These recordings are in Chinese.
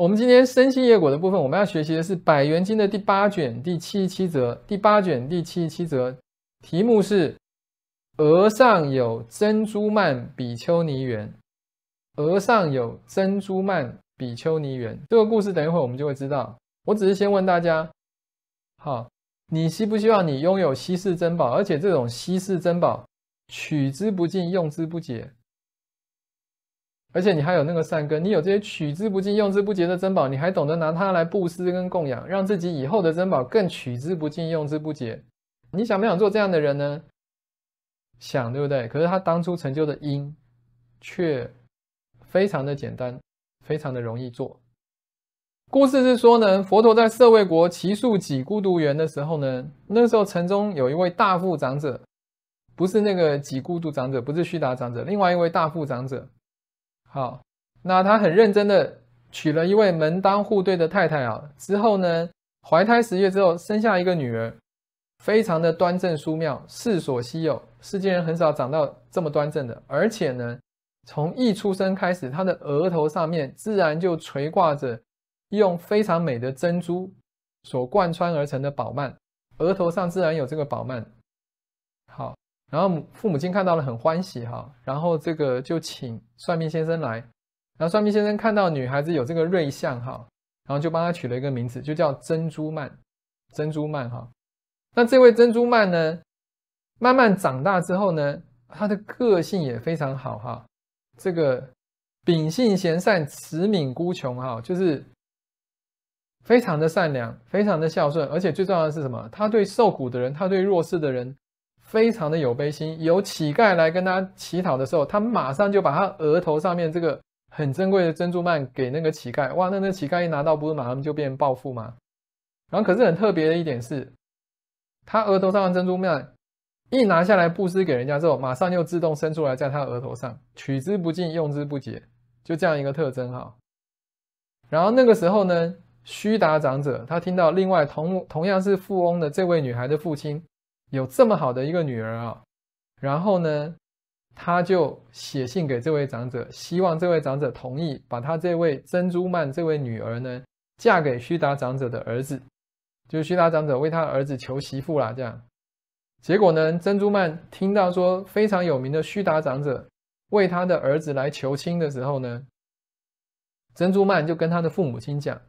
我们今天生气业果的部分，我们要学习的是《百元经》的第八卷第七十七则。第八卷第七十七则，题目是“额上有珍珠曼比丘尼园”。额上有珍珠曼比丘尼园，这个故事等一会儿我们就会知道。我只是先问大家，好，你希不希望你拥有稀世珍宝？而且这种稀世珍宝，取之不尽，用之不竭。而且你还有那个善根，你有这些取之不尽、用之不竭的珍宝，你还懂得拿它来布施跟供养，让自己以后的珍宝更取之不尽、用之不竭。你想不想做这样的人呢？想，对不对？可是他当初成就的因，却非常的简单，非常的容易做。故事是说呢，佛陀在舍卫国祇树己孤独园的时候呢，那时候城中有一位大富长者，不是那个己孤独长者，不是须达长者，另外一位大富长者。好，那他很认真的娶了一位门当户对的太太啊，之后呢，怀胎十月之后生下一个女儿，非常的端正淑妙，世所稀有，世间人很少长到这么端正的。而且呢，从一出生开始，他的额头上面自然就垂挂着用非常美的珍珠所贯穿而成的宝曼，额头上自然有这个宝曼。然后父母亲看到了很欢喜哈，然后这个就请算命先生来，然后算命先生看到女孩子有这个瑞相哈，然后就帮她取了一个名字，就叫珍珠曼，珍珠曼哈。那这位珍珠曼呢，慢慢长大之后呢，她的个性也非常好哈，这个秉性贤善，慈悯孤穷哈，就是非常的善良，非常的孝顺，而且最重要的是什么？他对受苦的人，他对弱势的人。非常的有悲心，有乞丐来跟他乞讨的时候，他马上就把他额头上面这个很珍贵的珍珠曼给那个乞丐。哇，那那乞丐一拿到，不是马上就变暴富吗？然后可是很特别的一点是，他额头上的珍珠曼一拿下来布施给人家之后，马上就自动生出来在他额头上，取之不尽，用之不竭，就这样一个特征哈。然后那个时候呢，须达长者他听到另外同同样是富翁的这位女孩的父亲。有这么好的一个女儿啊，然后呢，他就写信给这位长者，希望这位长者同意把他这位珍珠曼这位女儿呢嫁给须达长者的儿子，就是须达长者为他儿子求媳妇啦。这样，结果呢，珍珠曼听到说非常有名的须达长者为他的儿子来求亲的时候呢，珍珠曼就跟他的父母亲讲，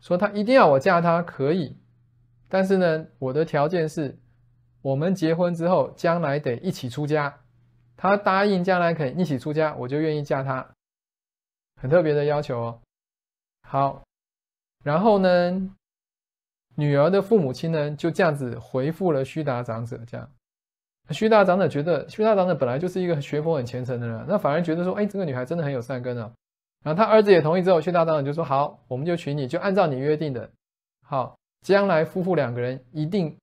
说他一定要我嫁他可以，但是呢，我的条件是。我们结婚之后，将来得一起出家。他答应将来可以一起出家，我就愿意嫁他。很特别的要求哦。好，然后呢，女儿的父母亲呢就这样子回复了须达长者。这样，须达长者觉得须达长者本来就是一个学佛很虔诚的人，那反而觉得说，哎，这个女孩真的很有善根啊。然后他儿子也同意之后，须达长者就说，好，我们就娶你，就按照你约定的，好，将来夫妇两个人一定。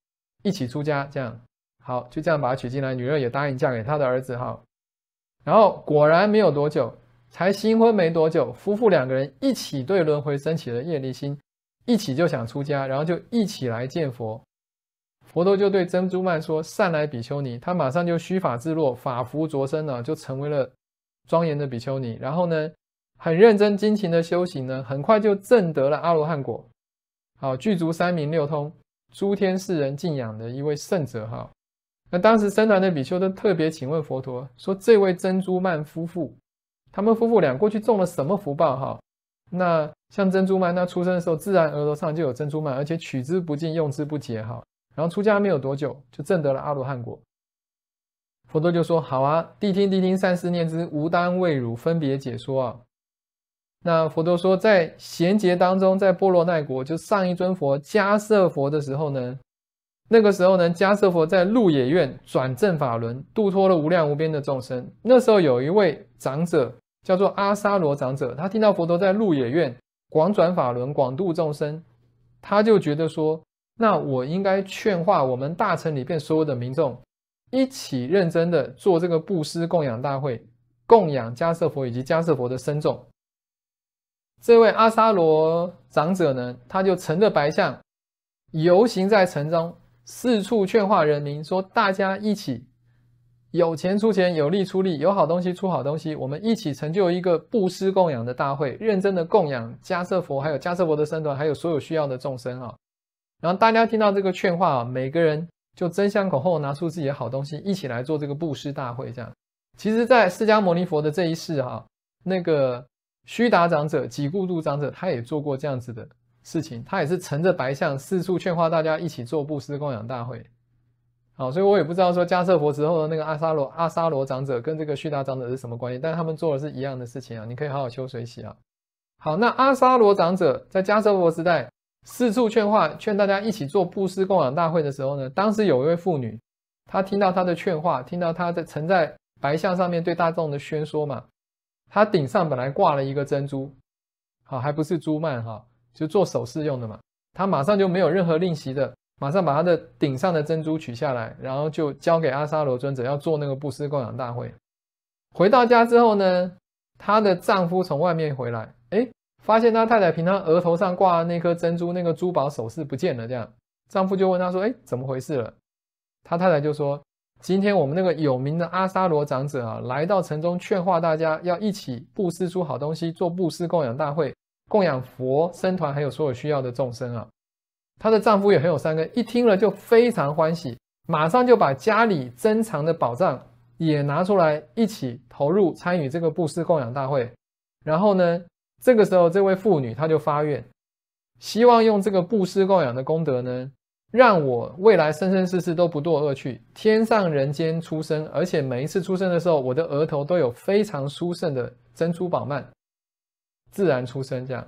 一起出家，这样好，就这样把他娶进来。女儿也答应嫁给他的儿子，哈。然后果然没有多久，才新婚没多久，夫妇两个人一起对轮回升起了业力心，一起就想出家，然后就一起来见佛。佛陀就对珍珠曼说：“善来比丘尼。”他马上就须发自落，法服着身了，就成为了庄严的比丘尼。然后呢，很认真精勤的修行呢，很快就证得了阿罗汉果。好，具足三明六通。诸天世人敬仰的一位圣者哈，那当时僧团的比丘都特别请问佛陀说：“这位珍珠曼夫妇，他们夫妇俩过去种了什么福报哈？那像珍珠曼，那出生的时候自然额头上就有珍珠曼，而且取之不尽，用之不竭哈。然后出家没有多久，就证得了阿罗汉果。佛陀就说：好啊，谛听谛听，善思念之，无当为汝分别解说啊。”那佛陀说，在贤劫当中，在波罗奈国，就上一尊佛迦舍佛的时候呢，那个时候呢，迦舍佛在鹿野苑转正法轮，度脱了无量无边的众生。那时候有一位长者叫做阿沙罗长者，他听到佛陀在鹿野苑广转法轮，广度众生，他就觉得说，那我应该劝化我们大城里边所有的民众，一起认真的做这个布施供养大会，供养迦舍佛以及迦舍佛的僧众。这位阿沙罗长者呢，他就乘着白象游行在城中，四处劝化人民，说大家一起有钱出钱，有力出力，有好东西出好东西，我们一起成就一个布施供养的大会，认真的供养迦舍佛，还有迦舍佛的僧团，还有所有需要的众生啊。然后大家听到这个劝话啊，每个人就争相恐后拿出自己的好东西，一起来做这个布施大会。这样，其实，在释迦牟尼佛的这一世哈，那个须达长者、己固度长者，他也做过这样子的事情，他也是乘着白象四处劝化大家一起做布施供养大会。好，所以我也不知道说迦舍佛之后的那个阿沙罗阿沙罗长者跟这个须达长者是什么关系，但他们做的是一样的事情啊。你可以好好修水洗啊。好，那阿沙罗长者在迦舍佛时代。四处劝化，劝大家一起做布施供养大会的时候呢，当时有一位妇女，她听到他的劝话，听到他在乘在白象上面对大众的宣说嘛，她顶上本来挂了一个珍珠，好，还不是珠曼哈，就做首饰用的嘛，她马上就没有任何吝惜的，马上把她的顶上的珍珠取下来，然后就交给阿沙罗尊者要做那个布施供养大会。回到家之后呢，她的丈夫从外面回来，哎。发现他太太平常额头上挂的那颗珍珠，那个珠宝首饰不见了。这样，丈夫就问他说：“哎，怎么回事了？”他太太就说：“今天我们那个有名的阿沙罗长者啊，来到城中劝化大家，要一起布施出好东西，做布施供养大会，供养佛僧团，还有所有需要的众生啊。”她的丈夫也很有三根，一听了就非常欢喜，马上就把家里珍藏的宝藏也拿出来，一起投入参与这个布施供养大会。然后呢？这个时候，这位妇女她就发愿，希望用这个布施供养的功德呢，让我未来生生世世都不堕恶趣，天上人间出生，而且每一次出生的时候，我的额头都有非常殊胜的珍珠宝曼，自然出生这样。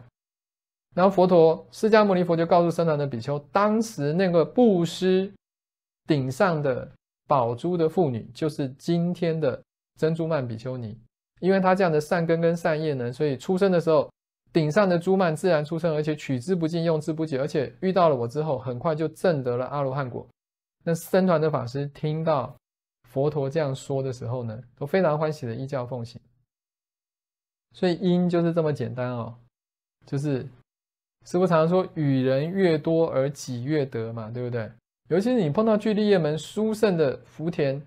然后佛陀释迦牟尼佛就告诉僧团的比丘，当时那个布施顶上的宝珠的妇女，就是今天的珍珠曼比丘尼。因为她这样的善根跟善业呢，所以出生的时候顶上的珠曼自然出生，而且取之不尽，用之不竭，而且遇到了我之后，很快就证得了阿罗汉果。那僧团的法师听到佛陀这样说的时候呢，都非常欢喜的依教奉行。所以因就是这么简单哦，就是师父常常说，与人越多而己越得嘛，对不对？尤其是你碰到具利叶门殊胜的福田，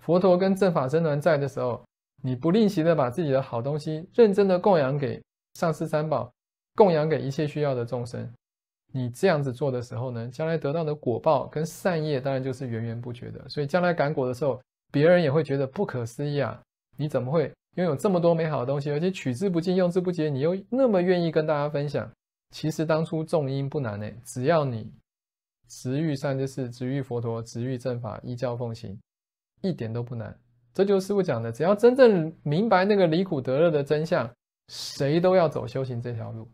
佛陀跟正法僧团在的时候。你不吝惜的把自己的好东西认真的供养给上师三宝，供养给一切需要的众生。你这样子做的时候呢，将来得到的果报跟善业当然就是源源不绝的。所以将来感果的时候，别人也会觉得不可思议啊！你怎么会拥有这么多美好的东西，而且取之不尽、用之不竭？你又那么愿意跟大家分享？其实当初种因不难呢，只要你执欲善知识、执欲佛陀、执欲正法、依教奉行，一点都不难。这就是师傅讲的，只要真正明白那个离苦得乐的真相，谁都要走修行这条路。